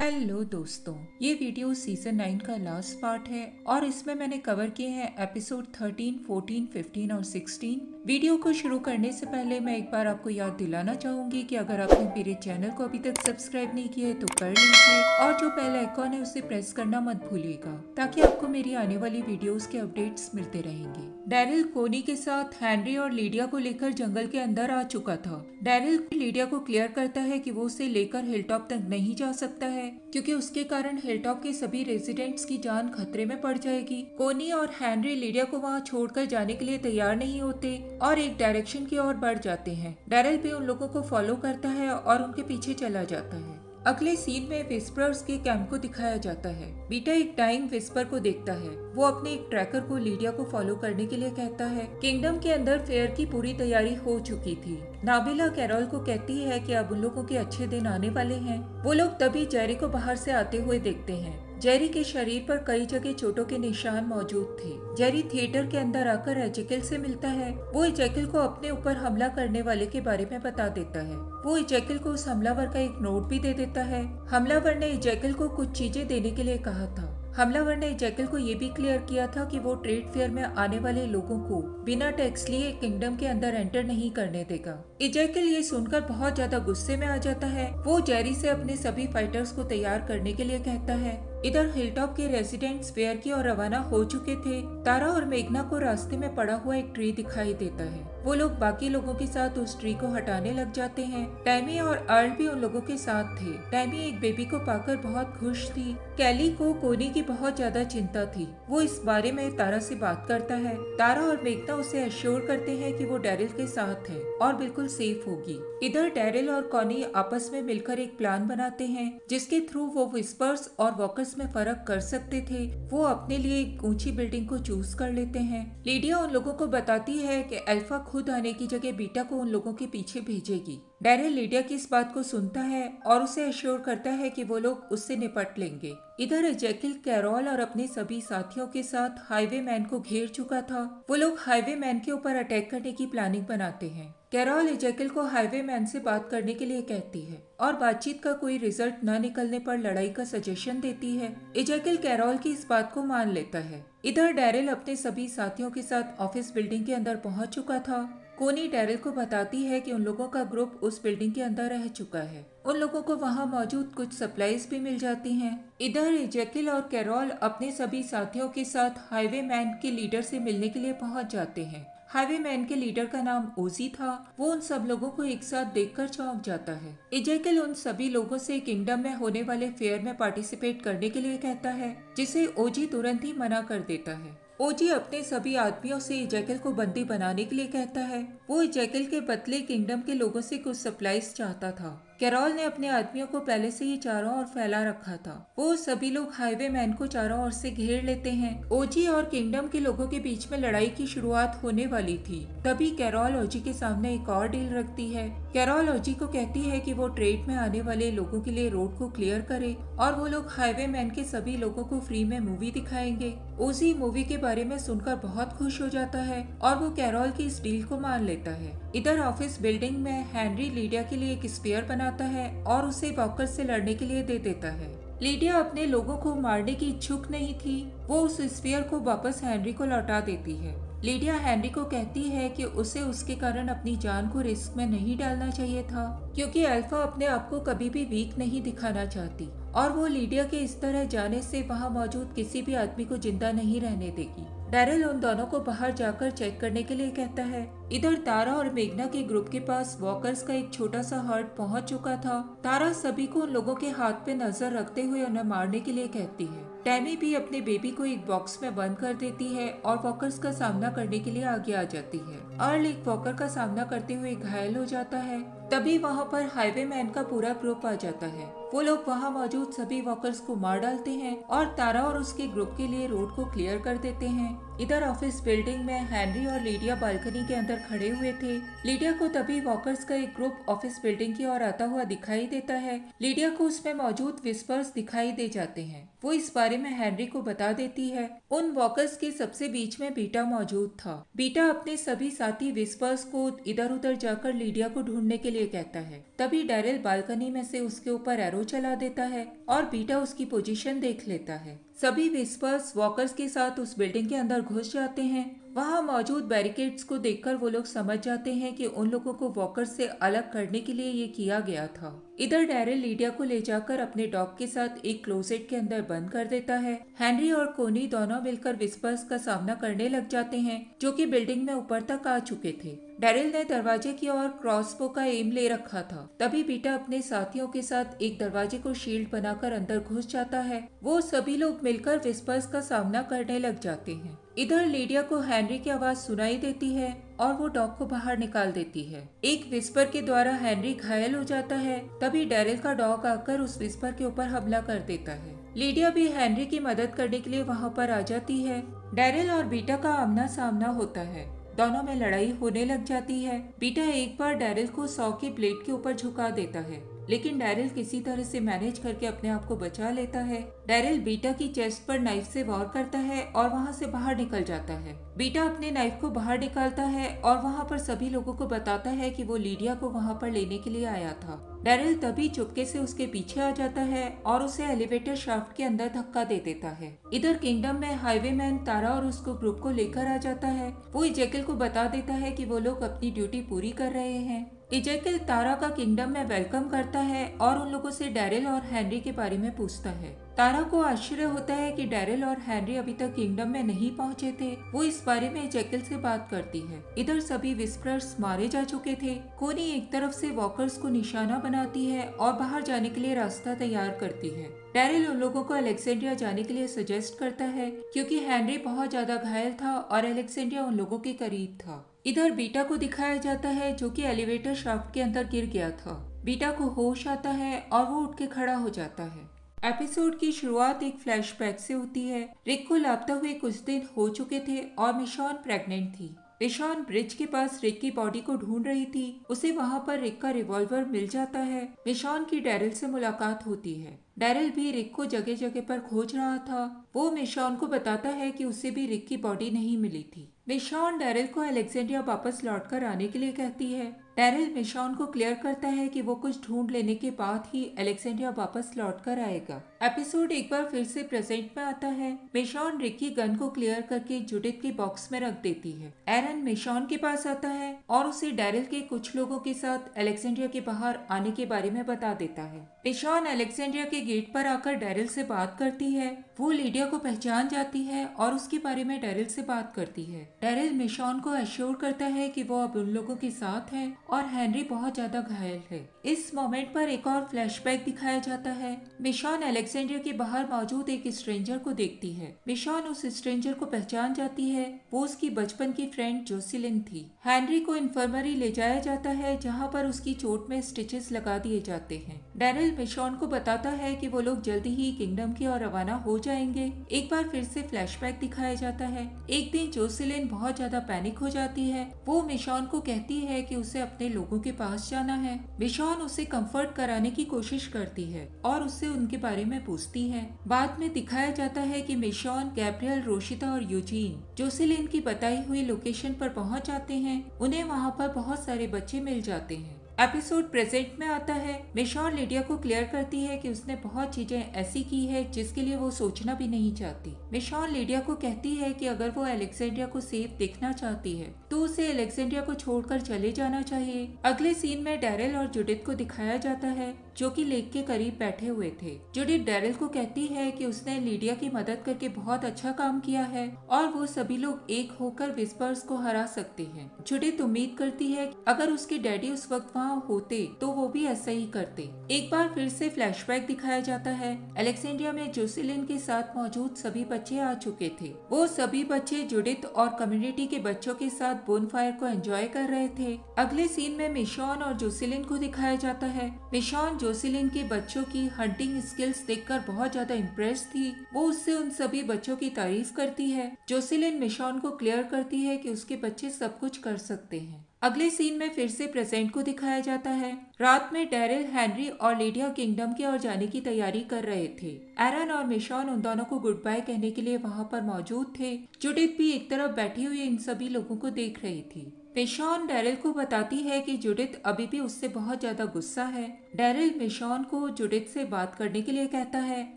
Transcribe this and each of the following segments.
Hello दोस्तों ये video season nine का लास्ट पार्ट है और इसमें मैंने कवर किए हैं एपिसोड 13, 14, 15 और 16 वीडियो को शुरू करने से पहले मैं एक बार आपको याद दिलाना चाहूँगी कि अगर आपने मेरे चैनल को अभी तक सब्सक्राइब नहीं किया है तो कर लीजिए और जो पहला आइकॉन है उसे प्रेस करना मत भूलिएगा ताकि आपको मेरी आने वाली वीडियोस के अपडेट्स मिलते रहेंगे। डैरिल कोनी के साथ हैंनरी और लीडिया को लेकर जंगल के अंदर आ चुका था। डैरिल लीडिया को क्लियर करता है कि वो उसे लेकर हिलटॉप तक नहीं जा सकता है, क्योंकि उसके कारण हिलटॉप के सभी रेजिडेंट्स की जान खतरे में पड़ जाएगी। कोनी और हैनरी लीडिया को वहाँ छोड़कर जाने के लिए तैयार नहीं होते और एक डायरेक्शन की ओर बढ़ जाते हैं। डैरल भी उन लोगों को फॉलो करता है और उनके पीछे चला जाता है। अगले सीन में विस्परर्स के कैंप को दिखाया जाता है। बीटा एक टाइम विस्पर को देखता है। वो अपने एक ट्रैकर को लीडिया को फॉलो करने के लिए कहता है। किंगडम के अंदर फेयर की पूरी तैयारी हो चुकी थी। नाबिला कैरोल को कहती है कि अब उन लोगों के अच्छे दिन आने वाले हैं। वो लोग तभी जेरी को बाहर से आते हुए देखते हैं। जेरी के शरीर पर कई जगह चोटों के निशान मौजूद थे। जेरी थिएटर के अंदर आकर एजेकिल से मिलता है। वो एजेकिल को अपने ऊपर हमला करने वाले के बारे में बता देता है। वो एजेकिल को उस हमलावर का एक नोट भी दे देता है। हमलावर ने एजेकिल को कुछ चीज़ें देने के लिए कहा था। हमलावर ने जैकल को ये भी क्लियर किया था कि वो ट्रेड फेयर में आने वाले लोगों को बिना टैक्स लिए किंगडम के अंदर एंटर नहीं करने देगा। इजैकल ये सुनकर बहुत ज़्यादा गुस्से में आ जाता है। वो जेरी से अपने सभी फाइटर्स को तैयार करने के लिए कहता है। इधर हिलटॉप के रेसिडेंट फेयर की ओर रवाना हो चुके थे, तारा और मेघना को रास्ते में पड़ा हुआ एक ट्री दिखाई देता है। वो लोग बाकी लोगों के साथ उस ट्री को हटाने लग जाते हैं। टैमी और अर्ल भी उन लोगों के साथ थे। टैमी एक बेबी को पाकर बहुत खुश थी। कैली को कोनी की बहुत ज़्यादा चिंता थी। वो इस बारे में तारा से बात करता है। तारा और मेघना उसे अश्योर करते हैं कि वो डेरिल के साथ है और बिल्कुल सेफ़ होगी। इधर डेरिल और कॉनी आपस में मिलकर एक प्लान बनाते हैं, जिसके थ्रू वो विस्पर्स और वॉकर्स में फ़र्क कर सकते थे। वो अपने लिए एक ऊँची बिल्डिंग को चूज़ कर लेते हैं। लीडिया उन लोगों को बताती है कि अल्फ़ा खुद आने की जगह बीटा को उन लोगों के पीछे भेजेगी। डैरिल लीडिया की इस बात को सुनता है और उसे अश्योर करता है कि वो लोग उससे निपट लेंगे। इधर जैकिल कैरोल और अपने सभी साथियों के साथ हाईवे मैन को घेर चुका था। वो लोग हाईवे मैन के ऊपर अटैक करने की प्लानिंग बनाते हैं। कैरोल इजैकिल को हाईवे मैन से बात करने के लिए कहती है और बातचीत का कोई रिज़ल्ट न निकलने पर लड़ाई का सजेशन देती है। इजैकिल कैरोल की इस बात को मान लेता है। इधर डैरिल अपने सभी साथियों के साथ ऑफ़िस बिल्डिंग के अंदर पहुँच चुका था। कोनी डेरिल को बताती है कि उन लोगों का ग्रुप उस बिल्डिंग के अंदर रह चुका है। उन लोगों को वहाँ मौजूद कुछ सप्लाईज भी मिल जाती हैं। इधर जैकिल और कैरोल अपने सभी साथियों के साथ हाईवे मैन के लीडर से मिलने के लिए पहुँच जाते हैं। हाईवे मैन के लीडर का नाम ओजी था। वो उन सब लोगों को एक साथ देखकर चौंक जाता है। इजैकल उन सभी लोगों से किंगडम में होने वाले फेयर में पार्टिसिपेट करने के लिए कहता है, जिसे ओजी तुरंत ही मना कर देता है। ओजी अपने सभी आदमियों से जैकल को बंदी बनाने के लिए कहता है। वो जैकल के बदले किंगडम के लोगों से कुछ सप्लाईज चाहता था। कैरोल ने अपने आदमियों को पहले से ही चारों ओर फैला रखा था। वो सभी लोग हाईवे मैन को चारों ओर से घेर लेते हैं। ओजी और किंगडम के लोगों के बीच में लड़ाई की शुरुआत होने वाली थी। तभी कैरोल ओजी के सामने एक और डील रखती है। कैरोल ओजी को कहती है कि वो ट्रेड में आने वाले लोगों के लिए रोड को क्लियर करे और वो लोग हाईवे मैन के सभी लोगों को फ्री में मूवी दिखाएँगे। ओजी मूवी के बारे में सुनकर बहुत खुश हो जाता है और वो कैरोल की इस डील को मान लेता है। इधर ऑफ़िस बिल्डिंग में हैंनरी लीडिया के लिए एक स्पेयर बनाता है और उसे वॉकर से लड़ने के लिए दे देता है। लीडिया अपने लोगों को मारने की इच्छुक नहीं थी। वो उस स्पेयर को वापस हैंनरी को लौटा देती है। लीडिया हैंनरी को कहती है कि उसे उसके कारण अपनी जान को रिस्क में नहीं डालना चाहिए था, क्योंकि अल्फ़ा अपने आप को कभी भी वीक नहीं दिखाना चाहती। और वो लीडिया के इस तरह जाने से वहाँ मौजूद किसी भी आदमी को ज़िंदा नहीं रहने देगी। डैरल उन दोनों को बाहर जाकर चेक करने के लिए कहता है। इधर तारा और मेघना के ग्रुप के पास वॉकर्स का एक छोटा सा हर्ट पहुँच चुका था। तारा सभी को उन लोगों के हाथ पे नज़र रखते हुए उन्हें मारने के लिए कहती है। टैमी भी अपने बेबी को एक बॉक्स में बंद कर देती है और वॉकर्स का सामना करने के लिए आगे आ जाती है। अर्ल एक वॉकर का सामना करते हुए घायल हो जाता है। तभी वहाँ पर हाईवे मैन का पूरा ग्रुप आ जाता है। वो लोग वहाँ मौजूद सभी वॉकर्स को मार डालते हैं और तारा और उसके ग्रुप के लिए रोड को क्लियर कर देते हैं। इधर ऑफ़िस बिल्डिंग में हैनरी और लीडिया बालकनी के अंदर खड़े हुए थे। लीडिया को तभी वॉकर्स का एक ग्रुप ऑफ़िस बिल्डिंग की ओर आता हुआ दिखाई देता है। लीडिया को उसमें मौजूद विस्पर्स दिखाई दे जाते हैं। वो इस बारे में हैनरी को बता देती है। उन वॉकर्स के सबसे बीच में बीटा मौजूद था। बीटा अपने सभी साथी विस्पर्स को इधर उधर जाकर लीडिया को ढूँढने के लिए लिए कहता है। तभी डेरिल बालकनी में से उसके ऊपर एरो चला देता है और बीटा उसकी पोजीशन देख लेता है। सभी विस्पर्स वॉकर्स के साथ उस बिल्डिंग के अंदर घुस जाते हैं। वहाँ मौजूद बैरिकेड्स को देखकर वो लोग समझ जाते हैं कि उन लोगों को वॉकर से अलग करने के लिए ये किया गया था। इधर डैरिल लीडिया को ले जाकर अपने डॉग के साथ एक क्लोजेट के अंदर बंद कर देता है। हेनरी और कोनी दोनों मिलकर विस्पर्स का सामना करने लग जाते हैं, जो कि बिल्डिंग में ऊपर तक आ चुके थे। डैरिल ने दरवाजे की ओर क्रॉसबो का एम ले रखा था। तभी बीटा अपने साथियों के साथ एक दरवाजे को शील्ड बनाकर अंदर घुस जाता है। वो सभी लोग मिलकर विस्पर्स का सामना करने लग जाते हैं। इधर लीडिया को हेनरी की आवाज़ सुनाई देती है और वो डॉग को बाहर निकाल देती है। एक विस्पर के द्वारा हेनरी घायल हो जाता है, तभी डेरिल का डॉग आकर उस विस्पर के ऊपर हमला कर देता है। लीडिया भी हेनरी की मदद करने के लिए वहाँ पर आ जाती है। डेरिल और बीटा का आमना सामना होता है। दोनों में लड़ाई होने लग जाती है। बीटा एक बार डेरिल को सौ के प्लेट के ऊपर झुका देता है। लेकिन डैरिल किसी तरह से मैनेज करके अपने आप को बचा लेता है। डैरिल बीटा की चेस्ट पर नाइफ से वॉर करता है और वहाँ से बाहर निकल जाता है। बीटा अपने नाइफ को बाहर निकालता है और वहाँ पर सभी लोगों को बताता है कि वो लीडिया को वहाँ पर लेने के लिए आया था। डैरिल तभी चुपके से उसके पीछे आ जाता है और उसे एलिवेटर शाफ्ट के अंदर धक्का दे देता है। इधर किंगडम में हाईवे मैन तारा और उसको ग्रुप को लेकर आ जाता है। वो इजेकिल को बता देता है कि वो लोग अपनी ड्यूटी पूरी कर रहे हैं। इजेकिल तारा का किंगडम में वेलकम करता है और उन लोगों से डैरिल और हेनरी के बारे में पूछता है। तारा को आश्चर्य होता है कि डैरिल और हेनरी अभी तक किंगडम में नहीं पहुँचे थे। वो इस बारे में जैकल से बात करती है। इधर सभी विस्परर्स मारे जा चुके थे। कोनी एक तरफ़ से वॉकर्स को निशाना बनाती है और बाहर जाने के लिए रास्ता तैयार करती है। डैरिल उन लोगों को अलेक्सेंड्रिया जाने के लिए सजेस्ट करता है, क्योंकि हेनरी बहुत ज़्यादा घायल था और अलेक्सेंड्रिया उन लोगों के करीब था। इधर बीटा को दिखाया जाता है जो कि एलिवेटर शाफ्ट के अंदर गिर गया था। बीटा को होश आता है और वो उठ के खड़ा हो जाता है। एपिसोड की शुरुआत एक फ्लैशबैक से होती है। रिक को लापता हुए कुछ दिन हो चुके थे और मिशॉन प्रेग्नेंट थी। मिशॉन ब्रिज के पास रिक की बॉडी को ढूंढ रही थी। उसे वहाँ पर रिक का रिवॉल्वर मिल जाता है। मिशॉन की डेरिल से मुलाकात होती है। डेरिल भी रिक को जगह जगह पर खोज रहा था। वो मिशॉन को बताता है कि उसे भी रिक की बॉडी नहीं मिली थी। मिशॉन डेरिल को अलेक्जेंड्रिया वापस लौटकर आने के लिए कहती है। डेरिल मिशॉन को क्लियर करता है कि वो कुछ ढूंढ लेने के बाद ही अलेक्जेंड्रिया वापस लौट कर आएगा। एपिसोड एक बार फिर से प्रेजेंट में आता है। मिशॉन रिकी गन को क्लियर करके जुडित के बॉक्स में रख देती है। एरन मिशॉन के पास आता है और उसे डेरिल के कुछ लोगों के साथ अलेक्जेंड्रिया के बाहर आने के बारे में बता देता है। मिशॉन अलेक्जेंड्रिया के गेट पर आकर डेरिल से बात करती है। वो लीडिया को पहचान जाती है और उसके बारे में डेरिल से बात करती है। डेरिल मिशॉन को एश्योर करता है कि वो अब उन लोगों के साथ है और हेनरी बहुत ज़्यादा घायल है। इस मोमेंट पर एक और फ्लैशबैक दिखाया जाता है। मिशॉन अलेक्जेंड्रिया के बाहर मौजूद एक स्ट्रेंजर को देखती है। मिशॉन उस स्ट्रेंजर को पहचान जाती है। वो उसकी बचपन की फ्रेंड जोसिलिन थी। हेनरी को इन्फर्मरी ले जाया जाता है, जहाँ पर उसकी चोट में स्टिचेस लगा दिए जाते हैं। डेरिल मिशॉन को बताता है कि वो लोग जल्दी ही किंगडम की ओर रवाना हो जाएँगे। एक बार फिर से फ्लैशबैक दिखाया जाता है। एक दिन जोसिलिन बहुत ज़्यादा पैनिक हो जाती है। वो मिशॉन को कहती है कि उसे अपने लोगों के पास जाना है। मिशॉन उसे कंफर्ट कराने की कोशिश करती है और उससे उनके बारे में पूछती है। बाद में दिखाया जाता है कि मिशॉन, गैब्रियल, रोशिता और यूजीन जोसिलिन की बताई हुई लोकेशन पर पहुँच जाते हैं, उन्हें वहाँ पर बहुत सारे बच्चे मिल जाते हैं। एपिसोड प्रेजेंट में आता है। मिशॉन लिडिया को क्लियर करती है कि उसने बहुत चीज़ें ऐसी की है जिसके लिए वो सोचना भी नहीं चाहती। मिशॉन लिडिया को कहती है कि अगर वो एलेक्सेंड्रिया को सेफ़ देखना चाहती है तो उसे एलेक्सेंड्रिया को छोड़कर चले जाना चाहिए। अगले सीन में डेरिल और जुडित को दिखाया जाता है, जो कि लेक के करीब बैठे हुए थे। जुडित डेरिल को कहती है कि उसने लीडिया की मदद करके बहुत अच्छा काम किया है, और वो सभी लोग एक होकर विस्पर्स को हरा सकते हैं। जुडित उम्मीद करती है अगर उसके डैडी उस वक्त वहाँ होते तो वो भी ऐसा ही करते। एक बार फिर से फ्लैशबैक दिखाया जाता है। अलेक्सेंड्रिया में जोसिलिन के साथ मौजूद सभी बच्चे आ चुके थे। वो सभी बच्चे जुडित और कम्युनिटी के बच्चों के साथ बोन फायर को एंजॉय कर रहे थे। अगले सीन में मिशोन और जोसिलिन को दिखाया जाता है। मिशॉन जोसिलिन के बच्चों की हंटिंग स्किल्स देखकर बहुत ज़्यादा इम्प्रेस थी। वो उससे उन सभी बच्चों की तारीफ़ करती है। जोसिलिन मिशॉन को क्लियर करती है कि उसके बच्चे सब कुछ कर सकते हैं। अगले सीन में फिर से प्रेजेंट को दिखाया जाता है। रात में डेरिल, हेनरी और लेडिया किंगडम की ओर जाने की तैयारी कर रहे थे। एरन और मिशॉन उन दोनों को गुड बाय कहने के लिए वहाँ पर मौजूद थे। जुडित भी एक तरफ़ बैठी हुई इन सभी लोगों को देख रही थी। मिशॉन डेरिल को बताती है कि जुडित अभी भी उससे बहुत ज़्यादा गुस्सा है। डेरिल मिशॉन को जुडित से बात करने के लिए कहता है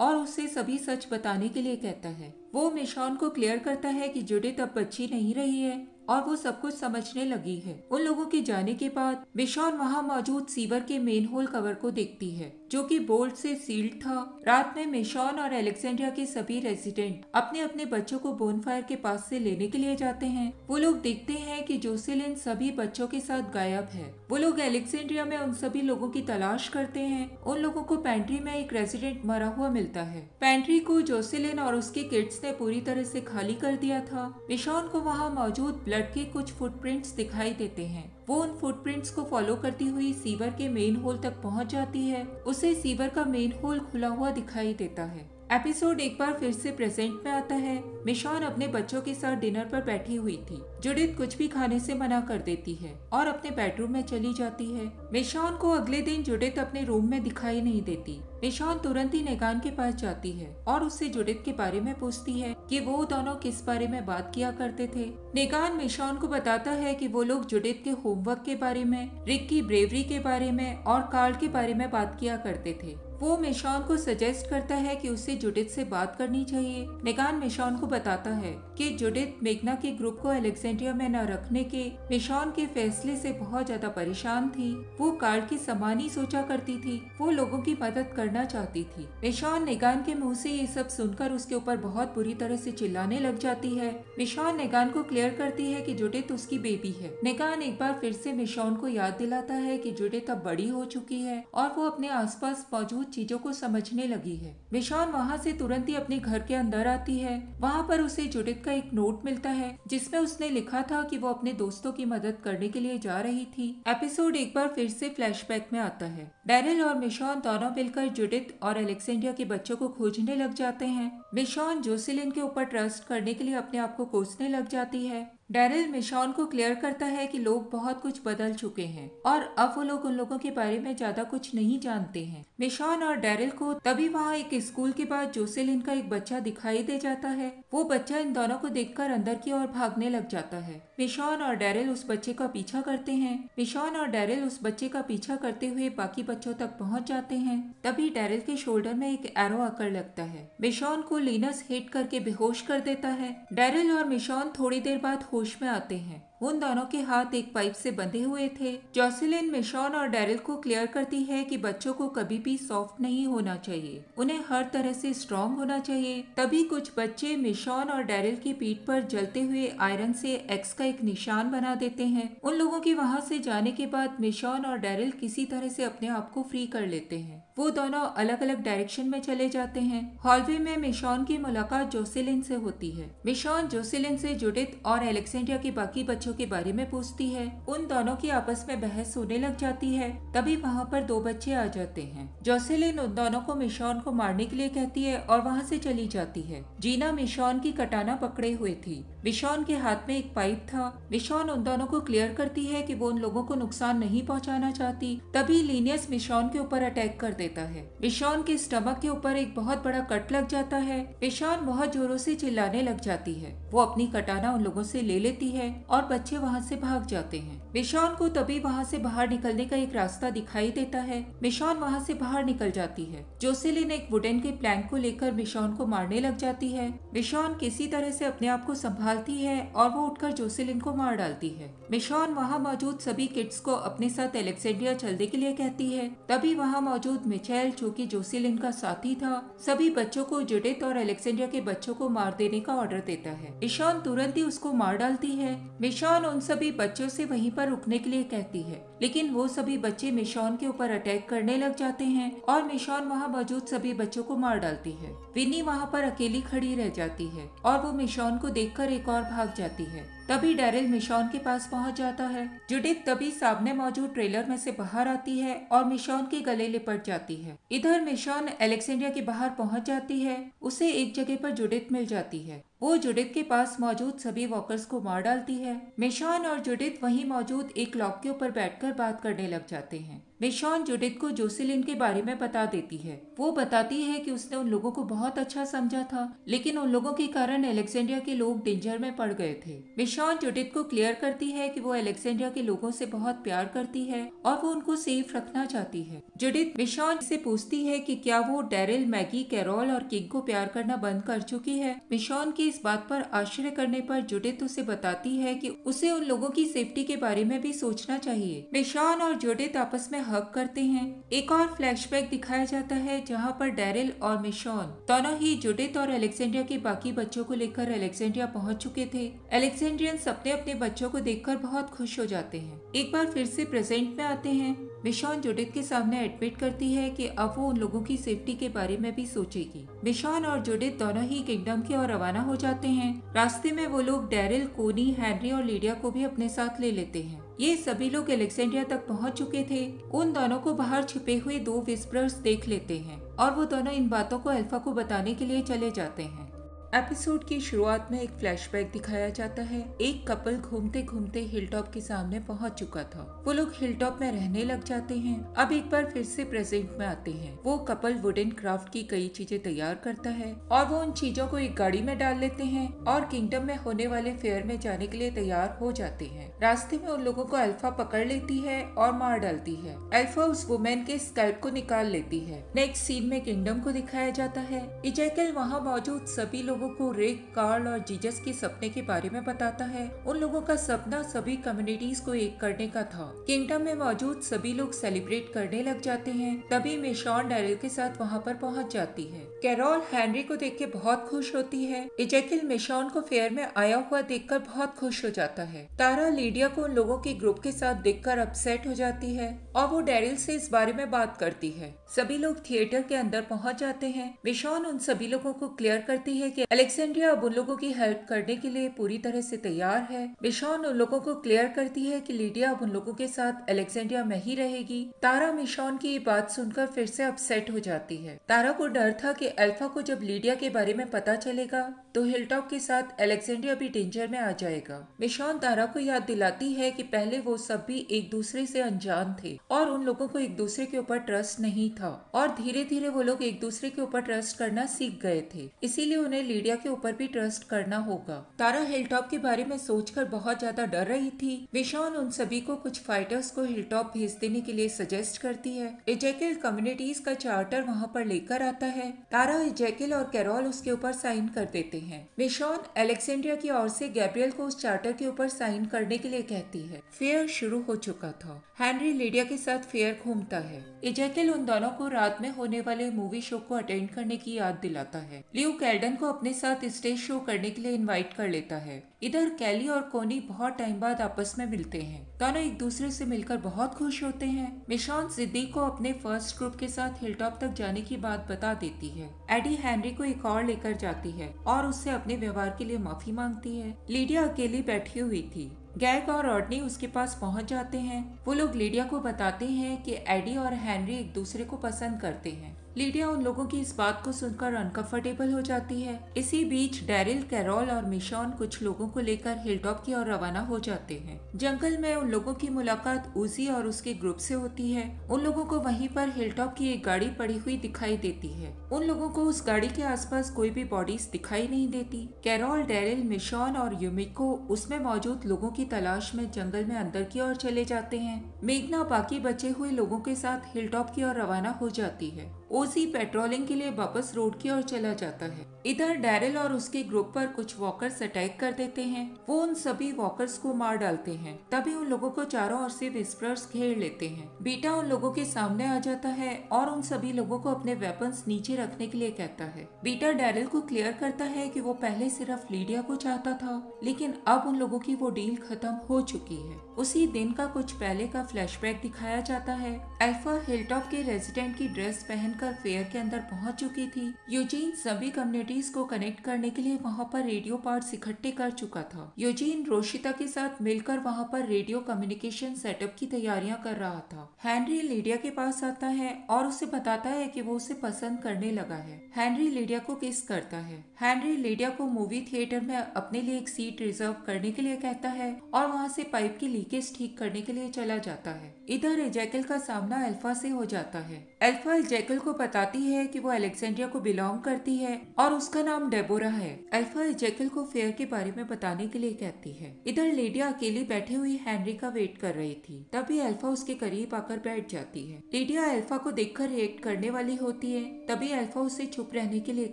और उसे सभी सच बताने के लिए कहता है। वो मिशॉन को क्लियर करता है कि जुडित अब बच्ची नहीं रही है। और वो सब कुछ समझने लगी है। उन लोगों के जाने के बाद बिशौर वहाँ मौजूद सीवर के मेन होल कवर को देखती है। जो कि बोल्ट से सील्ड था। रात में मिशॉन और एलेक्सेंड्रिया के सभी रेजिडेंट अपने अपने बच्चों को बोनफायर के पास से लेने के लिए जाते हैं। वो लोग देखते हैं कि जोसेलिन सभी बच्चों के साथ गायब है। वो लोग एलेक्सेंड्रिया में उन सभी लोगों की तलाश करते हैं। उन लोगों को पेंट्री में एक रेजिडेंट मरा हुआ मिलता है। पेंट्री को जोसेलिन और उसके किड्स ने पूरी तरह से खाली कर दिया था। मिशॉन को वहाँ मौजूद ब्लड के कुछ फुटप्रिंट्स दिखाई देते हैं। वो उन फुटप्रिंट्स को फॉलो करती हुई सीवर के मेन होल तक पहुँच जाती है। उसे सीवर का मेन होल खुला हुआ दिखाई देता है। एपिसोड एक बार फिर से प्रेजेंट में आता है। मिशान अपने बच्चों के साथ डिनर पर बैठी हुई थी। जुडित कुछ भी खाने से मना कर देती है और अपने बेडरूम में चली जाती है। मिशान को अगले दिन जुडित अपने रूम में दिखाई नहीं देती। मिशान तुरंत ही नेगान के पास जाती है और उससे जुडित के बारे में पूछती है कि वो दोनों किस बारे में बात किया करते थे। नेगान मिशान को बताता है कि वो लोग जुडित के होमवर्क के बारे में रिक की ब्रेवरी के बारे में और कार्ल के बारे में बात किया करते थे। वो मिशान को सजेस्ट करता है कि उसे जुडित से बात करनी चाहिए। निगान मिशान को बताता है कि जुडित मेघना के ग्रुप को अलेक्जेंड्रिया में न रखने के मिशान के फैसले से बहुत ज़्यादा परेशान थी। वो कार्ड की समान ही सोचा करती थी। वो लोगों की मदद करना चाहती थी। मिशान निगान के मुँह से ये सब सुनकर उसके ऊपर बहुत बुरी तरह से चिल्लाने लग जाती है। मिशान निगान को क्लियर करती है की जुडित उसकी बेबी है। निगान एक बार फिर से मिशान को याद दिलाता है की जुडित अब बड़ी हो चुकी है और वो अपने आसपास मौजूद चीज़ों को समझने लगी है। मिशान वहाँ से तुरंत ही अपने घर के अंदर आती है। वहाँ पर उसे जुडित का एक नोट मिलता है, जिसमें उसने लिखा था कि वो अपने दोस्तों की मदद करने के लिए जा रही थी। एपिसोड एक बार फिर से फ्लैशबैक में आता है। डेरिल और मिशान दोनों मिलकर जुडित और अलेक्सेंड्रिया के बच्चों को खोजने लग जाते हैं। मिशान जोसिलिन के ऊपर ट्रस्ट करने के लिए अपने आप को कोसने लग जाती है। डेरिल मिशॉन को क्लियर करता है कि लोग बहुत कुछ बदल चुके हैं और अब वो लोग उन लोगों के बारे में ज़्यादा कुछ नहीं जानते हैं। मिशॉन और डेरिल को तभी वहाँ एक स्कूल के बाद जोसेलिन का एक बच्चा दिखाई दे जाता है। वो बच्चा इन दोनों को देखकर अंदर की ओर भागने लग जाता है। मिशॉन और डेरिल उस बच्चे का पीछा करते हैं। मिशॉन और डेरिल उस बच्चे का पीछा करते हुए बाकी बच्चों तक पहुँच जाते हैं। तभी डेरिल के शोल्डर में एक एरो आकर लगता है। मिशॉन को लीनस हिट करके बेहोश कर देता है। डेरिल और मिशॉन थोड़ी देर बाद होश में आते हैं। उन दोनों के हाथ एक पाइप से बंधे हुए थे। जॉसिलिन मिशॉन और डेरिल को क्लियर करती है कि बच्चों को कभी भी सॉफ्ट नहीं होना चाहिए। उन्हें हर तरह से स्ट्रॉन्ग होना चाहिए। तभी कुछ बच्चे मिशॉन और डेरिल की पीठ पर जलते हुए आयरन से एक्स का एक निशान बना देते हैं। उन लोगों के वहाँ से जाने के बाद मिशॉन और डेरिल किसी तरह से अपने आप को फ्री कर लेते हैं। वो दोनों अलग अलग डायरेक्शन में चले जाते हैं। हॉलवे में मिशॉन की मुलाकात जोसेलिन से होती है। मिशॉन जोसेलिन से जुडित और एलेक्सेंड्रिया के बाकी बच्चों के बारे में पूछती है। उन दोनों की आपस में बहस होने लग जाती है। तभी वहाँ पर दो बच्चे आ जाते हैं। जोसेलिन उन दोनों को मिशॉन को मारने के लिए कहती है और वहाँ से चली जाती है। जीना मिशॉन की कटाना पकड़े हुए थी। मिशॉन के हाथ में एक पाइप था। मिशॉन उन दोनों को क्लियर करती है कि वो उन लोगों को नुकसान नहीं पहुंचाना चाहती। तभी लीनियस मिशॉन के ऊपर अटैक कर देता है। मिशॉन के स्टमक के ऊपर एक बहुत बड़ा कट लग जाता है। मिशॉन बहुत जोरों से चिल्लाने लग जाती है। वो अपनी कटाना उन लोगों से ले लेती है और बच्चे वहाँ से भाग जाते हैं। मिशॉन को तभी वहाँ से बाहर निकलने का एक रास्ता दिखाई देता है। मिशॉन वहाँ से बाहर निकल जाती है। जोसेलिन एक वुडन के प्लैंक को लेकर मिशॉन को मारने लग जाती है। मिशॉन किसी तरह से अपने आप को संभालती है और वो उठकर जोसेलिन को मार डालती है। मिशॉन वहाँ मौजूद सभी किड्स को अपने साथ एलेक्सेंड्रिया चलने के लिए कहती है। तभी वहाँ मौजूद मिचेल, जो की जोसेलिन का साथी था, सभी बच्चों को जुडित और एलेक्सेंड्रिया के बच्चों को मार देने का ऑर्डर देता है। मिशॉन तुरंत ही उसको मार डालती है। मिशॉन उन सभी बच्चों से वहीं पर रुकने के लिए कहती है। लेकिन वो सभी बच्चे मिशॉन के ऊपर अटैक करने लग जाते हैं और मिशॉन वहाँ मौजूद सभी बच्चों को मार डालती है। विनी वहाँ पर अकेली खड़ी रह जाती है और वो मिशॉन को देखकर एक और भाग जाती है। तभी डेरिल मिशॉन के पास पहुँच जाता है। जुडित तभी सामने मौजूद ट्रेलर में से बाहर आती है और मिशॉन के गले लिपट जाती है। इधर मिशॉन एलेक्सेंड्रिया के बाहर पहुँच जाती है। उसे एक जगह पर जुडित मिल जाती है। वो जुडित के पास मौजूद सभी वॉकर्स को मार डालती है। मिशॉन और जुडित वहीं मौजूद एक लॉक के ऊपर बैठकर बात करने लग जाते हैं। मिशॉन जुडित को जोसिलिन के बारे में बता देती है। वो बताती है कि उसने उन लोगों को बहुत अच्छा समझा था, लेकिन उन लोगों के कारण एलेक्सेंड्रिया के लोग डेंजर में पड़ गए थे। मिशॉन जुडित को क्लियर करती है कि वो एलेक्सेंड्रिया के लोगों से बहुत प्यार करती है और वो उनको सेफ़ रखना चाहती है। जुडित मिशॉन से पूछती है कि क्या वो डेरिल, मैगी, कैरोल और किंग को प्यार करना बंद कर चुकी है? मिशॉन की इस बात पर आश्चर्य करने पर जुडित उसे बताती है कि उसे उन लोगों की सेफ्टी के बारे में भी सोचना चाहिए। मिशॉन और जुडित आपस में हक करते हैं। एक और फ्लैशबैक दिखाया जाता है, जहाँ पर डेरिल और मिशॉन दोनों ही जुडित और अलेक्जेंड्रिया के बाकी बच्चों को लेकर अलेक्जेंड्रिया पहुँच चुके थे। अलेक्जेंड्रियंस अपने अपने बच्चों को देखकर बहुत खुश हो जाते हैं। एक बार फिर से प्रेजेंट में आते हैं। मिशॉन जुडित के सामने एडमिट करती है कि अब वो उन लोगों की सेफ्टी के बारे में भी सोचेगी। मिशॉन और जुडित दोनों ही किंगडम की ओर रवाना हो जाते हैं। रास्ते में वो लोग डेरिल, कोनी, हैनरी और लीडिया को भी अपने साथ ले लेते हैं। ये सभी लोग एलेक्सेंड्रिया तक पहुँच चुके थे। उन दोनों को बाहर छिपे हुए दो विस्परर्स देख लेते हैं और वो दोनों इन बातों को अल्फ़ा को बताने के लिए चले जाते हैं। एपिसोड की शुरुआत में एक फ्लैशबैक दिखाया जाता है। एक कपल घूमते घूमते हिलटॉप के सामने पहुँच चुका था। वो लोग हिलटॉप में रहने लग जाते हैं। अब एक बार फिर से प्रेजेंट में आते हैं। वो कपल वुडन क्राफ्ट की कई चीज़ें तैयार करता है और वो उन चीज़ों को एक गाड़ी में डाल लेते हैं और किंगडम में होने वाले फेयर में जाने के लिए तैयार हो जाते हैं। रास्ते में उन लोगों को अल्फ़ा पकड़ लेती है और मार डालती है। अल्फ़ा उस वुमेन के स्कल्प को निकाल लेती है। नेक्स्ट सीन में किंगडम को दिखाया जाता है। इजैकल वहाँ मौजूद सभी लोगों को रेक, कार्ल और जीजस के सपने के बारे में बताता है। उन लोगों का सपना सभी कम्युनिटीज को एक करने का था। किंगडम में मौजूद सभी लोग सेलिब्रेट करने लग जाते हैं। तभी मिशॉन डेरिल के साथ वहाँ पर पहुँच जाती है। कैरोल हैनरी को देख के बहुत खुश होती है। इजेकिल मिशॉन को फेयर में आया हुआ देखकर बहुत खुश हो जाता है। तारा लीडिया को उन लोगों के ग्रुप के साथ देखकर अपसेट हो जाती है और वो डेरिल से इस बारे में बात करती है। सभी लोग थिएटर के अंदर पहुँच जाते हैं। मिशॉन उन सभी लोगों को क्लियर करती है कि अलेक्सेंड्रिया अब उन लोगों की हेल्प करने के लिए पूरी तरह से तैयार है। मिशॉन उन लोगों को क्लियर करती है कि लीडिया अब उन लोगों के साथ अलेक्सेंड्रिया में ही रहेगी। तारा मिशॉन की बात सुनकर फिर से अपसेट हो जाती है। तारा को डर था अल्फ़ा को जब लीडिया के बारे में पता चलेगा तो हिलटॉप के साथ अलेक्सेंड्रिया भी डेंजर में आ जाएगा। मिशॉन तारा को याद दिलाती है कि पहले वो सब भी एक दूसरे से अनजान थे और उन लोगों को एक दूसरे के ऊपर ट्रस्ट नहीं था और धीरे धीरे वो लोग एक दूसरे के ऊपर ट्रस्ट करना सीख गए थे। इसीलिए उन्हें लीडिया के ऊपर भी ट्रस्ट करना होगा। तारा हिलटॉप के बारे में सोचकर बहुत ज़्यादा डर रही थी। विशान उन सभी को कुछ फाइटर्स को हिलटॉप भेज देने के लिए सजेस्ट करती है। इजेकिल कम्युनिटीज का चार्टर वहाँ पर लेकर आता है। तारा इजेकिल और कैरोल उसके ऊपर साइन कर देते हैं। विशान एलेक्सेंड्रिया की ओर से गैब्रियल को उस चार्टर के ऊपर साइन करने के लिए कहती है। फेयर शुरू हो चुका था। हेनरी लीडिया के साथ फेयर घूमता है। इजैकिल उन दोनों को रात में होने वाले मूवी शो को अटेंड करने की याद दिलाता है। लियो कैल्डन को अपने साथ स्टेज शो करने के लिए इनवाइट कर लेता है। इधर कैली और कोनी बहुत टाइम बाद आपस में मिलते हैं। दोनों एक दूसरे से मिलकर बहुत खुश होते हैं। मिशॉन जिद्दी को अपने फ़र्स्ट ग्रुप के साथ हिलटॉप तक जाने की बात बता देती है। एडी हैनरी को एक और लेकर जाती है और उससे अपने व्यवहार के लिए माफ़ी मांगती है। लीडिया अकेली बैठी हुई थी। गैग और ऑर्डनी उसके पास पहुँच जाते हैं। वो लोग लीडिया को बताते हैं कि एडी और हैनरी एक दूसरे को पसंद करते हैं। लीडिया उन लोगों की इस बात को सुनकर अनकंफर्टेबल हो जाती है। इसी बीच डेरिल, कैरोल और मिशॉन कुछ लोगों को लेकर हिलटॉप की ओर रवाना हो जाते हैं। जंगल में उन लोगों की मुलाकात उजी और उसके ग्रुप से होती है। उन लोगों को वहीं पर हिलटॉप की एक गाड़ी पड़ी हुई दिखाई देती है। उन लोगों को उस गाड़ी के आसपास कोई भी बॉडीज दिखाई नहीं देती। कैरोल, डेरिल, मिशॉन और यूमिको उसमें मौजूद लोगों की तलाश में जंगल में अंदर की ओर चले जाते हैं। मेघना बाकी बचे हुए लोगों के साथ हिलटॉप की ओर रवाना हो जाती है। ओसी पेट्रोलिंग के लिए वापस रोड की ओर चला जाता है। इधर डैरिल और उसके ग्रुप पर कुछ वॉकर्स अटैक कर देते हैं। वो उन सभी वॉकर्स को मार डालते हैं। तभी उन लोगों को चारों ओर से विस्पर्स घेर लेते हैं। बीटा उन लोगों के सामने आ जाता है और उन सभी लोगों को अपने वेपन्स नीचे रखने के लिए कहता है। बीटा डैरिल को क्लियर करता है की वो पहले सिर्फ़ लीडिया को चाहता था, लेकिन अब उन लोगों की वो डील खत्म हो चुकी है। उसी दिन का कुछ पहले का फ्लैशबैक दिखाया जाता है। अल्फ़ा हिलटॉप के रेजिडेंट की ड्रेस पहन बनकर फेयर के अंदर पहुँच चुकी थी। यूजीन सभी कम्युनिटीज को कनेक्ट करने के लिए वहाँ पर रेडियो पार्ट्स इकट्ठे कर चुका था। यूजीन रोशिता के साथ मिलकर वहाँ पर रेडियो कम्युनिकेशन सेटअप की तैयारियाँ कर रहा था। हैंनरी लीडिया के पास आता है और उसे बताता है की वो उसे पसंद करने लगा है। हैंनरी लीडिया को किस करता है। हैंनरी लीडिया को मूवी थिएटर में अपने लिए एक सीट रिज़र्व करने के लिए कहता है और वहाँ से पाइप की लीकेज ठीक करने के लिए चला जाता है। इधर एजैकल का सामना अल्फ़ा से हो जाता है। अल्फ़ा एजैकल को बताती है कि वो अलेक्जेंड्रिया को बिलोंग करती है और उसका नाम डेबोरा है। अल्फ़ा एजैकल को फेयर के बारे में बताने के लिए कहती है। इधर लेडिया अकेली बैठी हुई हैंनरी का वेट कर रही थी। तभी अल्फ़ा उसके करीब आकर बैठ जाती है। लेडिया अल्फ़ा को देखकर रिएक्ट करने वाली होती है। तभी अल्फ़ा उसे चुप रहने के लिए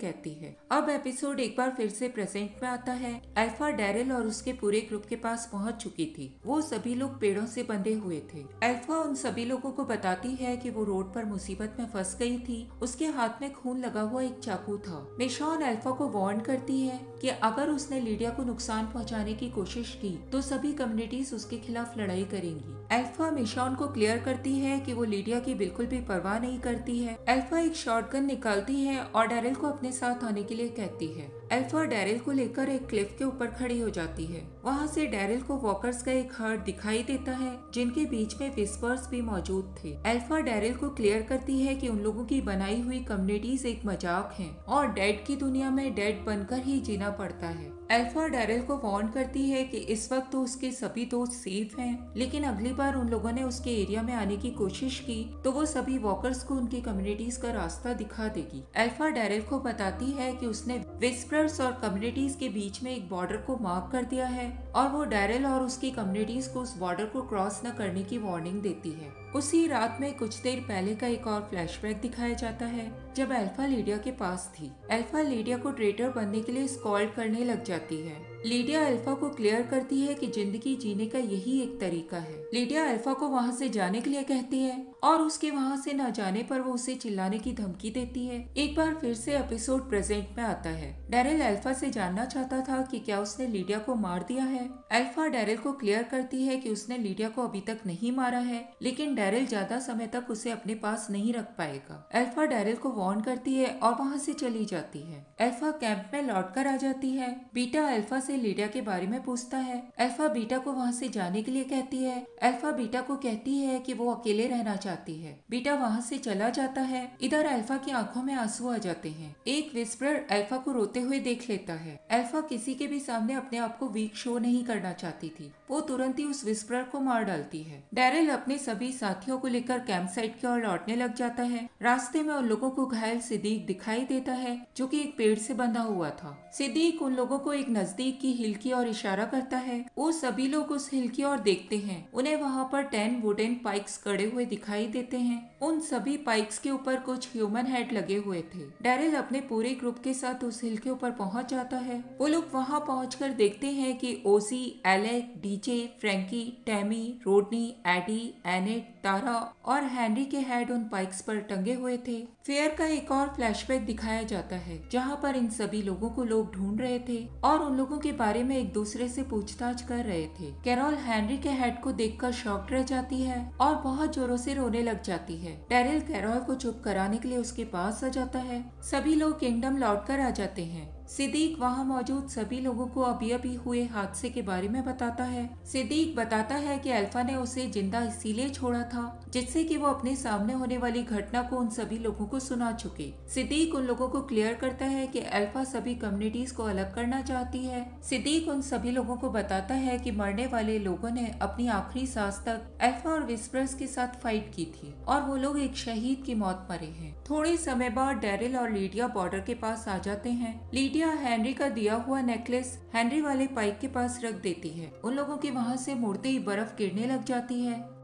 कहती है। अब एपिसोड एक बार फिर से प्रेजेंट में आता है। अल्फ़ा डेरिल और उसके पूरे ग्रुप के पास पहुँच चुकी थी। वो सभी लोग पेड़ों से बंधे हुए थे। अल्फ़ा उन सभी लोगों को बताती है कि वो रोड पर मुसीबत में फंस गई थी। उसके हाथ में खून लगा हुआ एक चाकू था। मिशॉन अल्फ़ा को वार्न करती है कि अगर उसने लीडिया को नुकसान पहुँचाने की कोशिश की तो सभी कम्युनिटीज उसके खिलाफ लड़ाई करेंगी। अल्फ़ा मिशॉन को क्लियर करती है कि वो लीडिया की बिल्कुल भी परवाह नहीं करती है। अल्फ़ा एक शॉटगन निकालती है और डेरिल को अपने साथ आने के लिए कहती है। अल्फ़ा डेरिल को लेकर एक क्लिफ के ऊपर खड़ी हो जाती है। वहाँ से डेरिल को वॉकर्स का एक हर्ट दिखाई देता है जिनके बीच में विस्पर्स भी मौजूद थे। एल्फा डेरिल को क्लियर करती है कि उन लोगों की बनाई हुई कम्युनिटीज एक मज़ाक हैं और डेड की दुनिया में डेड बनकर ही जीना पड़ता है। एल्फा डेरिल को वार्न करती है कि इस वक्त तो उसके सभी दोस्त सेफ़ हैं, लेकिन अगली बार उन लोगों ने उसके एरिया में आने की कोशिश की तो वो सभी वॉकर्स को उनकी कम्युनिटीज का रास्ता दिखा देगी। एल्फा डेरिल को बताती है कि उसने विस्परर्स और कम्युनिटीज के बीच में एक बॉर्डर को मार्क कर दिया है और वो डायरेल और उसकी कम्युनिटीज को उस बॉर्डर को क्रॉस न करने की वार्निंग देती है। उसी रात में कुछ देर पहले का एक और फ्लैशबैक दिखाया जाता है, जब अल्फ़ा लीडिया के पास थी। अल्फ़ा लीडिया को ट्रेटर बनने के लिए स्कॉल्ड करने लग जाती है। लीडिया अल्फ़ा को क्लियर करती है कि ज़िंदगी जीने का यही एक तरीका है। लीडिया अल्फ़ा को वहाँ से जाने के लिए कहती है और उसके वहाँ से न जाने पर वो उसे चिल्लाने की धमकी देती है। एक बार फिर से एपिसोड प्रेजेंट में आता है। डेरिल अल्फ़ा से जानना चाहता था कि क्या उसने लीडिया को मार दिया है। अल्फ़ा डेरिल को क्लियर करती है कि उसने लीडिया को अभी तक नहीं मारा है, लेकिन डेरिल ज़्यादा समय तक उसे अपने पास नहीं रख पाएगा। अल्फ़ा डेरिल को वार्न करती है और वहाँ से चली जाती है। अल्फ़ा कैंप में लौट कर आ जाती है। बीटा अल्फ़ा से लीडिया के बारे में पूछता है। अल्फ़ा बीटा को वहाँ से जाने के लिए कहती है। अल्फ़ा बीटा को कहती है कि वो अकेले रहना चाहती है। बीटा वहाँ से चला जाता है। इधर अल्फ़ा की आँखों में आँसू आ जाते हैं। एक विस्पर अल्फ़ा को रोते हुए देख लेता है। अल्फ़ा किसी के भी सामने अपने आप को वीक शो नहीं करना चाहती थी। वो तुरंत ही उस विस्पर को मार डालती है। डेरिल अपने सभी साथियों को लेकर कैंप साइट की ओर लौटने लग जाता है। रास्ते में उन लोगों को घायल सिद्दीक दिखाई देता है, जो की एक पेड़ से बंधा हुआ था। सिद्दीक उन लोगों को एक नज़दीक की हिल की ओर इशारा करता है। वो सभी लोग उस हिल की ओर देखते हैं। उन्हें वहाँ पर टेन वुडन पाइक्स कड़े हुए दिखाई देते हैं। उन सभी पाइक्स के ऊपर कुछ ह्यूमन हेड लगे हुए थे। डेरिल अपने पूरे ग्रुप के साथ उस हिल के ऊपर पहुँच जाता है। वो लोग वहाँ पहुँच देखते हैं कि OC Alec DJ Frankie Tammy Rodney Eddie Annette Tara और हैनरी के हेड उन पाइक्स पर टंगे हुए थे। फेयर का एक और फ्लैशबैक दिखाया जाता है, जहाँ पर इन सभी लोगों को लोग ढूंढ रहे थे और उन लोगों के बारे में एक दूसरे से पूछताछ कर रहे थे। कैरोल हैनरी के हेड को देखकर शॉक्ड रह जाती है और बहुत जोरों से रोने लग जाती है। डेरिल कैरोल को चुप कराने के लिए उसके पास आ जाता है। सभी लोग किंगडम लौट कर आ जाते हैं। सिद्दीक वहाँ मौजूद सभी लोगों को अभी अभी हुए हादसे के बारे में बताता है। सिद्दीक बताता है कि अल्फ़ा ने उसे ज़िंदा इसीलिए छोड़ा था, जिससे कि वो अपने सामने होने वाली घटना को उन सभी लोगों को सुना चुके। सिद्दीक उन लोगों को क्लियर करता है कि अल्फ़ा सभी कम्युनिटीज को अलग करना चाहती है। सिद्दीक उन सभी लोगों को बताता है कि मरने वाले लोगों ने अपनी आखिरी सांस तक अल्फ़ा और विस्पर्स के साथ फाइट की थी और वो लोग एक शहीद की मौत मरे हैं। थोड़े समय बाद डेरिल और लीडिया बॉर्डर के पास आ जाते हैं। लीडिया हेनरी का दिया हुआ नेकलेस हेनरी वाले पाइक के पास रख देती है। उन लोगों के वहाँ से मुड़ते ही बर्फ़ गिरने लग जाती है।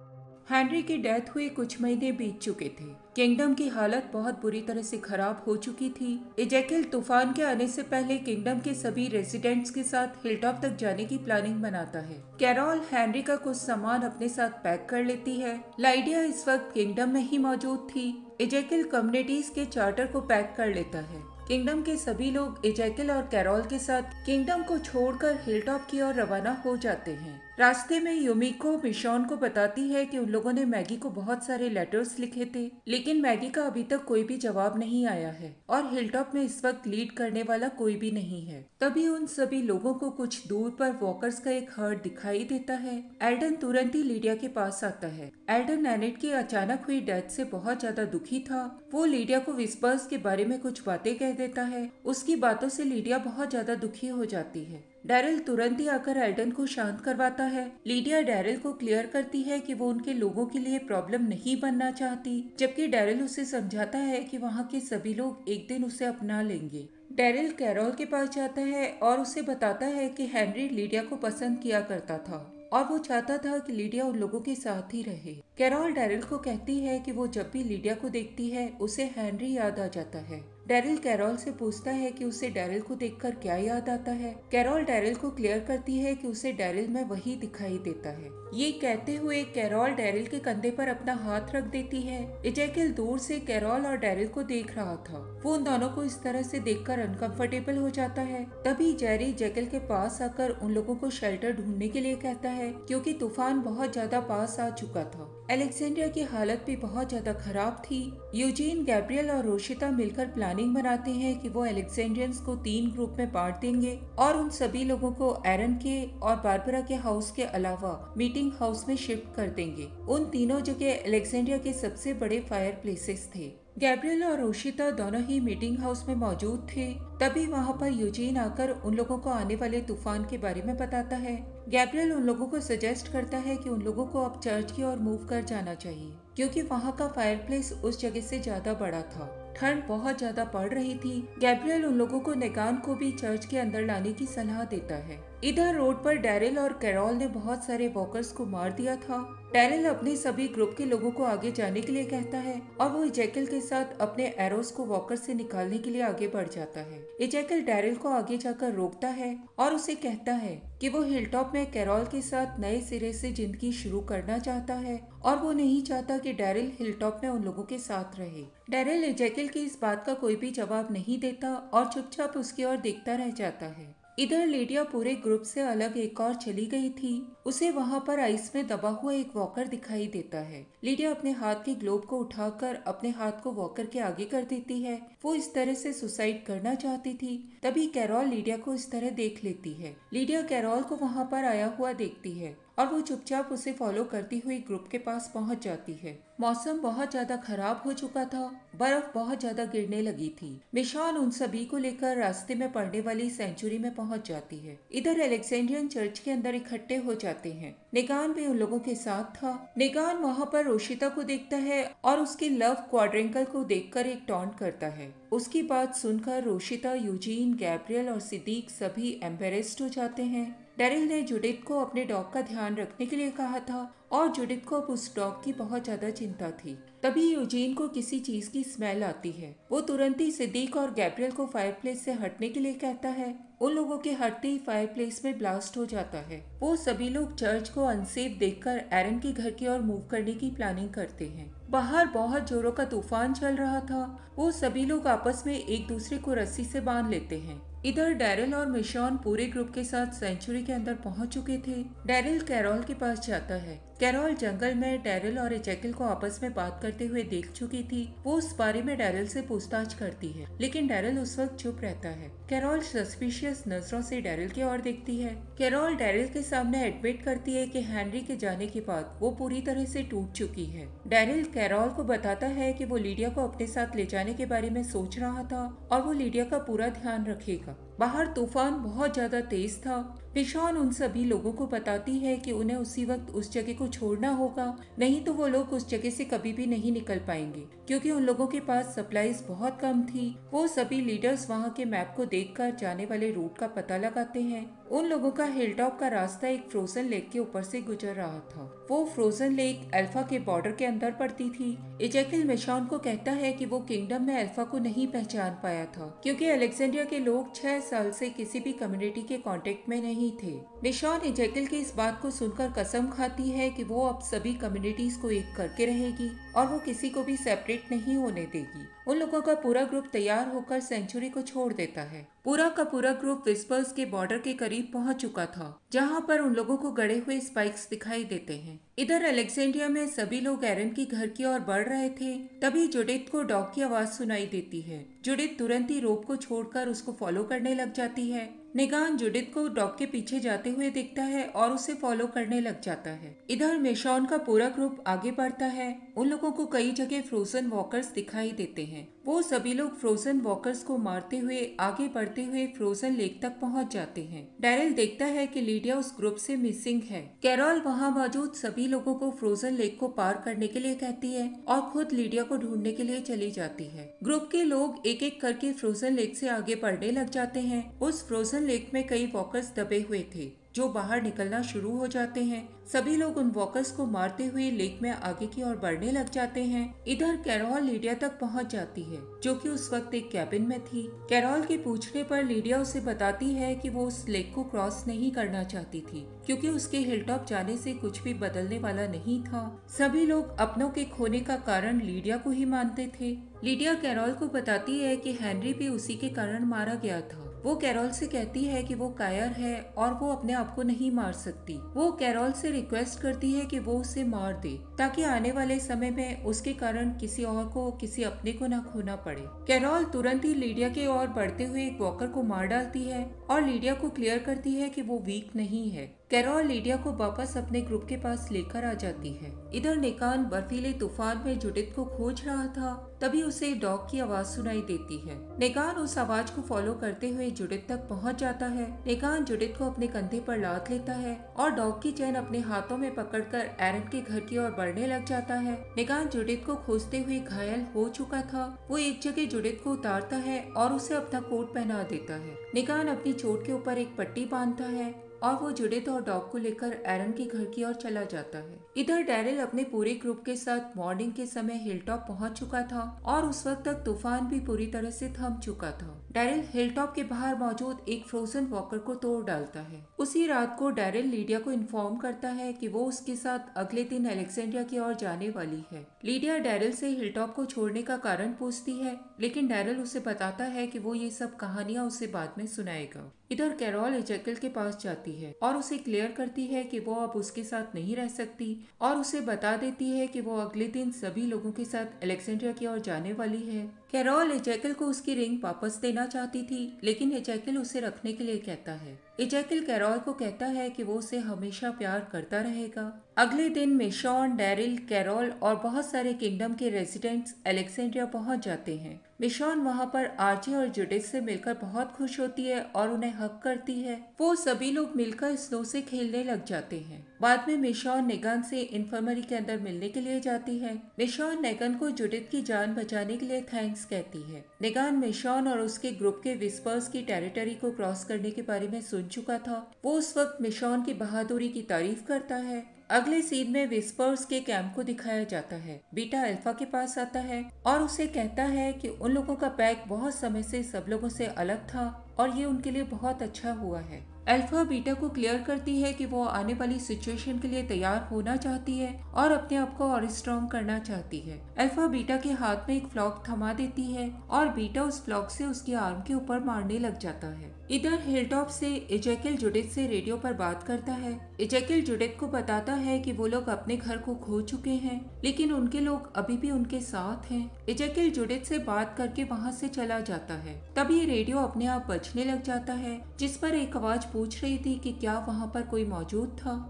हेनरी की डेथ हुए कुछ महीने बीत चुके थे। किंगडम की हालत बहुत बुरी तरह से खराब हो चुकी थी। इजेकिल तूफ़ान के आने से पहले किंगडम के सभी रेजिडेंट्स के साथ हिलटॉप तक जाने की प्लानिंग बनाता है। कैरोल हेनरी का कुछ सामान अपने साथ पैक कर लेती है। लाइडिया इस वक्त किंगडम में ही मौजूद थी। इजेकिल कम्युनिटीज के चार्टर को पैक कर लेता है। किंगडम के सभी लोग इजैकिल और कैरोल के साथ किंगडम को छोड़कर हिलटॉप की ओर रवाना हो जाते हैं। रास्ते में युमिको मिशॉन को बताती है कि उन लोगों ने मैगी को बहुत सारे लेटर्स लिखे थे, लेकिन मैगी का अभी तक कोई भी जवाब नहीं आया है और हिलटॉप में इस वक्त लीड करने वाला कोई भी नहीं है। तभी उन सभी लोगों को कुछ दूर पर वॉकर्स का एक हर्ट दिखाई देता है। एल्डन तुरंत ही लीडिया के पास आता है। एल्डन एनेट की अचानक हुई डेथ से बहुत ज़्यादा दुखी था। वो लीडिया को विस्पर्स के बारे में कुछ बातें कह देता है। उसकी बातों से लीडिया बहुत ज़्यादा दुखी हो जाती है। डैरिल तुरंत ही आकर एल्डन को शांत करवाता है। लीडिया डैरिल को क्लियर करती है कि वो उनके लोगों के लिए प्रॉब्लम नहीं बनना चाहती, जबकि डैरिल उसे समझाता है कि वहाँ के सभी लोग एक दिन उसे अपना लेंगे। डैरिल कैरोल के पास जाता है और उसे बताता है कि हेनरी लीडिया को पसंद किया करता था और वो चाहता था कि लीडिया उन लोगों के साथ ही रहे। कैरोल डैरिल को कहती है कि वो जब भी लीडिया को देखती है, उसे हेनरी याद आ जाता है। डैरिल कैरोल से पूछता है कि उसे डेरिल को देखकर क्या याद आता है। कैरोल डैरिल को क्लियर करती है कि उसे डैरिल में वही दिखाई देता है। ये कहते हुए कैरोल डैरिल के कंधे पर अपना हाथ रख देती है। इजेकिल दूर से कैरोल और डेरिल को देख रहा था। वो उन दोनों को इस तरह से देखकर अनकंफर्टेबल हो जाता है। तभी जेरी जैकल के पास आकर उन लोगों को शेल्टर ढूँढने के लिए कहता है, क्योंकि तूफ़ान बहुत ज़्यादा पास आ चुका था। एलेक्सेंड्रिया की हालत भी बहुत ज़्यादा खराब थी। यूजीन, गैब्रियल और रोशिता मिलकर प्लानिंग बनाते हैं कि वो एलेक्सेंड्रियंस को तीन ग्रुप में बांट देंगे और उन सभी लोगों को एरन के और बारबरा के हाउस के अलावा मीटिंग हाउस में शिफ्ट कर देंगे। उन तीनों जगह एलेक्सेंड्रिया के सबसे बड़े फायर प्लेसेस थे। गैब्रियल और रोशिता दोनों ही मीटिंग हाउस में मौजूद थे। तभी वहाँ पर यूजीन आकर उन लोगों को आने वाले तूफ़ान के बारे में बताता है। गैब्रियल उन लोगों को सजेस्ट करता है कि उन लोगों को अब चर्च की ओर मूव कर जाना चाहिए, क्योंकि वहाँ का फायरप्लेस उस जगह से ज़्यादा बड़ा था। ठंड बहुत ज़्यादा पड़ रही थी। गैब्रियल उन लोगों को नेगान को भी चर्च के अंदर लाने की सलाह देता है। इधर रोड पर डैरिल और कैरोल ने बहुत सारे वॉकर्स को मार दिया था। डैरिल अपने सभी ग्रुप के लोगों को आगे जाने के लिए कहता है और वो इजैकल के साथ अपने एरोस को वॉकर से निकालने के लिए आगे बढ़ जाता है। इजैकल डैरिल को आगे जाकर रोकता है और उसे कहता है कि वो हिलटॉप में कैरोल के साथ नए सिरे से ज़िंदगी शुरू करना चाहता है और वो नहीं चाहता कि डैरिल हिलटॉप में उन लोगों के साथ रहे। डैरिल इजैकल की इस बात का कोई भी जवाब नहीं देता और चुपचाप उसकी ओर देखता रह जाता है। इधर लीडिया पूरे ग्रुप से अलग एक और चली गई थी। उसे वहाँ पर आइस में दबा हुआ एक वॉकर दिखाई देता है। लीडिया अपने हाथ के ग्लोब को उठाकर अपने हाथ को वॉकर के आगे कर देती है। वो इस तरह से सुसाइड करना चाहती थी। तभी कैरोल लीडिया को इस तरह देख लेती है। लीडिया कैरोल को वहाँ पर आया हुआ देखती है। और वो चुपचाप उसे फॉलो करती हुई ग्रुप के पास पहुँच जाती है। मौसम बहुत ज़्यादा खराब हो चुका था, बर्फ़ बहुत ज़्यादा गिरने लगी थी। मिशान उन सभी को लेकर रास्ते में पड़ने वाली सेंचुरी में पहुँच जाती है। इधर एलेक्सेंड्रियन चर्च के अंदर इकट्ठे हो जाते हैं। निगान भी उन लोगों के साथ था। निगान वहाँ पर रोशिता को देखता है और उसके लव क्वाड्रिंकल को देखकर एक टॉन्ट करता है। उसकी बात सुनकर रोशिता, यूजीन, गैब्रियल और सिद्दीक सभी एम्बेरेस्ड हो जाते हैं। डेरिल ने जुडित को अपने डॉग का ध्यान रखने के लिए कहा था और जुडित को अब उस डॉग की बहुत ज़्यादा चिंता थी। तभी यूजीन को किसी चीज़ की स्मेल आती है। वो तुरंत ही सिद्दीक और गैब्रियल को फायरप्लेस से हटने के लिए कहता है। उन लोगों के हटते ही फायरप्लेस में ब्लास्ट हो जाता है। वो सभी लोग चर्च को अनसेफ देखकर एरन के घर की ओर मूव करने की प्लानिंग करते हैं। बाहर बहुत जोरों का तूफ़ान चल रहा था। वो सभी लोग आपस में एक दूसरे को रस्सी से बाँध लेते हैं। इधर डैरिल और मिशॉन पूरे ग्रुप के साथ सेंचुरी के अंदर पहुँच चुके थे। डैरिल कैरोल के पास जाता है। कैरोल जंगल में डैरिल और जैकिल को आपस में बात करते हुए देख चुकी थी। वो उस बारे में डैरिल से पूछताछ करती है, लेकिन डैरिल उस वक्त चुप रहता है। कैरोल सस्पिशियस नज़रों से डैरिल की ओर देखती है। कैरोल डैरिल के सामने एडमिट करती है कि हेनरी के जाने के बाद वो पूरी तरह से टूट चुकी है। डैरिल कैरोल को बताता है कि वो लीडिया को अपने साथ ले जाने के बारे में सोच रहा था और वो लीडिया का पूरा ध्यान रखेगा। बाहर तूफ़ान बहुत ज़्यादा तेज था। पिशान उन सभी लोगों को बताती है कि उन्हें उसी वक्त उस जगह को छोड़ना होगा, नहीं तो वो लोग उस जगह से कभी भी नहीं निकल पाएँगे, क्योंकि उन लोगों के पास सप्लाईज बहुत कम थी। वो सभी लीडर्स वहाँ के मैप को देखकर जाने वाले रूट का पता लगाते हैं। उन लोगों का हिलटॉप का रास्ता एक फ्रोजन लेक के ऊपर से गुजर रहा था। वो फ्रोजन लेक अल्फ़ा के बॉर्डर के अंदर पड़ती थी। इजेकिल मिशॉन को कहता है कि वो किंगडम में अल्फ़ा को नहीं पहचान पाया था, क्योंकि अलेक्जेंड्रिया के लोग छह साल से किसी भी कम्युनिटी के कांटेक्ट में नहीं थे। मिशॉन इजेकिल की इस बात को सुनकर कसम खाती है कि वो अब सभी कम्युनिटीज को एक करके रहेगी और वो किसी को भी सेपरेट नहीं होने देगी। उन लोगों का पूरा ग्रुप तैयार होकर सेंचुरी को छोड़ देता है। पूरा का पूरा ग्रुप विस्पर्स के बॉर्डर के करीब पहुँच चुका था, जहाँ पर उन लोगों को गड़े हुए स्पाइक्स दिखाई देते हैं। इधर अलेक्जेंड्रिया में सभी लोग एरन की घर की ओर बढ़ रहे थे, तभी जुडित को डॉग की आवाज़ सुनाई देती है। जुडित तुरंत ही रोप को छोड़कर उसको फॉलो करने लग जाती है। निगान जुडित को डॉग के पीछे जाते हुए देखता है और उसे फॉलो करने लग जाता है। इधर मेशॉन का पूरा ग्रुप आगे बढ़ता है। उन लोगों को कई जगह फ्रोजन वॉकर्स दिखाई देते हैं। वो सभी लोग फ्रोजन वॉकर्स को मारते हुए, आगे बढ़ते हुए फ्रोजन लेक तक पहुँच जाते हैं। डैरिल देखता है कि लीडिया उस ग्रुप से मिसिंग है। कैरोल वहाँ मौजूद सभी लोगों को फ्रोजन लेक को पार करने के लिए कहती है और खुद लीडिया को ढूँढने के लिए चली जाती है। ग्रुप के लोग एक एक करके फ्रोजन लेक से आगे बढ़ने लग जाते हैं। उस फ्रोजन लेक में कई वॉकर्स दबे हुए थे। जो बाहर निकलना शुरू हो जाते हैं। सभी लोग उन वॉकर्स को मारते हुए लेक में आगे की ओर बढ़ने लग जाते हैं। इधर कैरोल लीडिया तक पहुँच जाती है, जो कि उस वक्त एक कैबिन में थी। कैरोल के पूछने पर लीडिया उसे बताती है कि वो उस लेक को क्रॉस नहीं करना चाहती थी, क्योंकि उसके हिलटॉप जाने से कुछ भी बदलने वाला नहीं था। सभी लोग अपनों के खोने का कारण लीडिया को ही मानते थे। लीडिया कैरोल को बताती है कि हेनरी भी उसी के कारण मारा गया था। वो कैरोल से कहती है कि वो कायर है और वो अपने आप को नहीं मार सकती। वो कैरोल से रिक्वेस्ट करती है कि वो उसे मार दे। ताकि आने वाले समय में उसके कारण किसी और को, किसी अपने को न खोना पड़े। कैरोल तुरंत ही लीडिया के ओर बढ़ते हुए एक वॉकर को मार डालती है और लीडिया को क्लियर करती है कि वो वीक नहीं है। कैरोल लीडिया को वापस अपने ग्रुप के पास लेकर आ जाती है। इधर निकान बर्फीले तूफ़ान में जुडित को खोज रहा था, तभी उसे डॉग की आवाज़ सुनाई देती है। निकान उस आवाज़ को फॉलो करते हुए जुडित तक पहुँच जाता है। निकान जुडित को अपने कंधे पर लाद लेता है और डॉग की चैन अपने हाथों में पकड़कर एरन के घर की ओर बढ़ने लग जाता है। निकान जुडित को खोजते हुए घायल हो चुका था। वो एक जगह जुडित को उतारता है और उसे अपना कोट पहना देता है। निकान अपनी चोट के ऊपर एक पट्टी बांधता है और वो जुडित और डॉग को लेकर एरन के घर की ओर चला जाता है। इधर डैरिल अपने पूरे ग्रुप के साथ मॉर्निंग के समय हिलटॉप पहुँच चुका था और उस वक्त तक तूफ़ान भी पूरी तरह से थम चुका था। डैरिल हिलटॉप के बाहर मौजूद एक फ्रोजन वॉकर को तोड़ डालता है। उसी रात को डैरिल लीडिया को इन्फॉर्म करता है कि वो उसके साथ अगले दिन अलेक्जेंड्रिया की ओर जाने वाली है। लीडिया डैरिल से हिलटॉप को छोड़ने का कारण पूछती है, लेकिन डैरिल उसे बताता है कि वो ये सब कहानियाँ उसे बाद में सुनाएगा। इधर कैरोल एजेकल के पास जाती है और उसे क्लियर करती है कि वो अब उसके साथ नहीं रह सकती और उसे बता देती है कि वो अगले दिन सभी लोगों के साथ अलेक्जेंड्रिया की ओर जाने वाली है। कैरोल एजैकल को उसकी रिंग वापस देना चाहती थी, लेकिन एजैकल उसे रखने के लिए कहता है। एजैकल कैरोल को कहता है कि वो उसे हमेशा प्यार करता रहेगा। अगले दिन मिशॉन डेरिल, कैरोल और बहुत सारे किंगडम के रेजिडेंट्स अलेक्सेंड्रिया पहुँच जाते हैं। मिशॉन वहाँ पर आर्ची और जुडिस से मिलकर बहुत खुश होती है और उन्हें हक करती है। वो सभी लोग मिलकर स्नो से खेलने लग जाते हैं। बाद में मिशॉन नेगन से इन्फर्मरी के अंदर मिलने के लिए जाती है। मिशॉन नेगन को जुडित की जान बचाने के लिए थैंक्स कहती है। नेगान मिशॉन और उसके ग्रुप के विस्पर्स की टेरिटरी को क्रॉस करने के बारे में सुन चुका था। वो उस वक्त मिशॉन की बहादुरी की तारीफ़ करता है। अगले सीन में विस्पर्स के कैंप को दिखाया जाता है। बीटा अल्फ़ा के पास आता है और उसे कहता है कि उन लोगों का पैक बहुत समय से सब लोगों से अलग था और ये उनके लिए बहुत अच्छा हुआ है। अल्फ़ा बीटा को क्लियर करती है कि वो आने वाली सिचुएशन के लिए तैयार होना चाहती है और अपने आप को और स्ट्रॉन्ग करना चाहती है। अल्फ़ा बीटा के हाथ में एक फ्लॉक थमा देती है और बीटा उस फ्लॉक से उसके आर्म के ऊपर मारने लग जाता है। इधर हिलटॉप से इजेकिल जुडित से रेडियो पर बात करता है। इजेकिल जुडित को बताता है कि वो लोग अपने घर को खो चुके हैं, लेकिन उनके लोग अभी भी उनके साथ हैं। इजेकिल जुडित से बात करके वहाँ से चला जाता है। तभी रेडियो अपने आप बचने लग जाता है, जिस पर एक आवाज़ पूछ रही थी कि क्या वहाँ पर कोई मौजूद था।